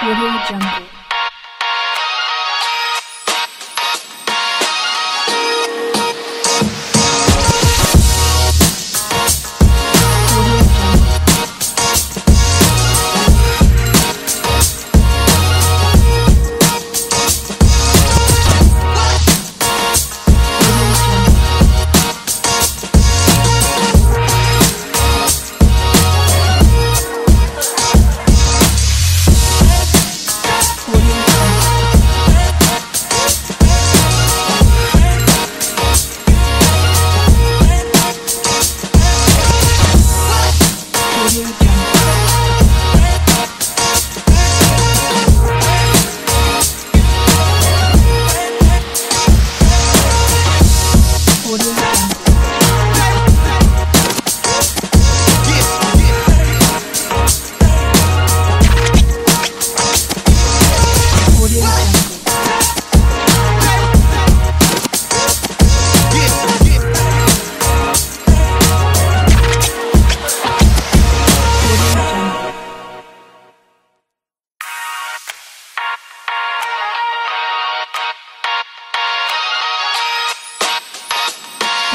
Audio Jungle.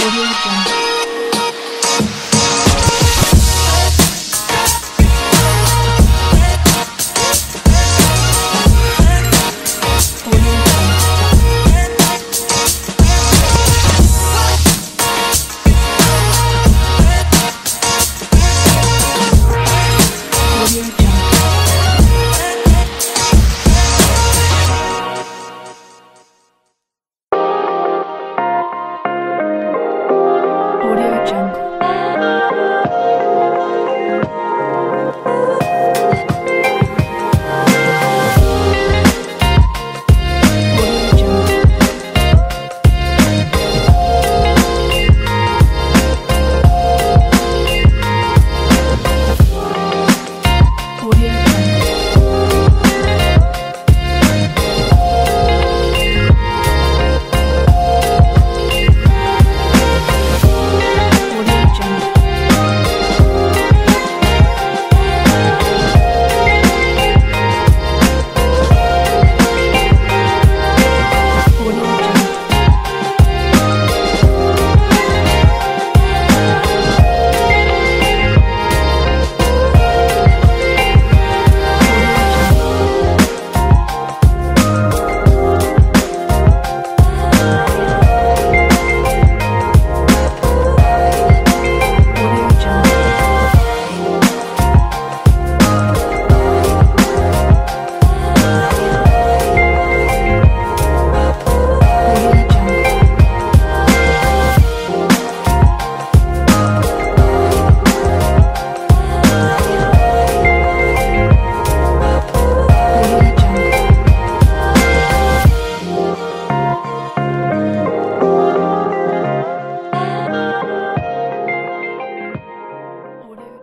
Studio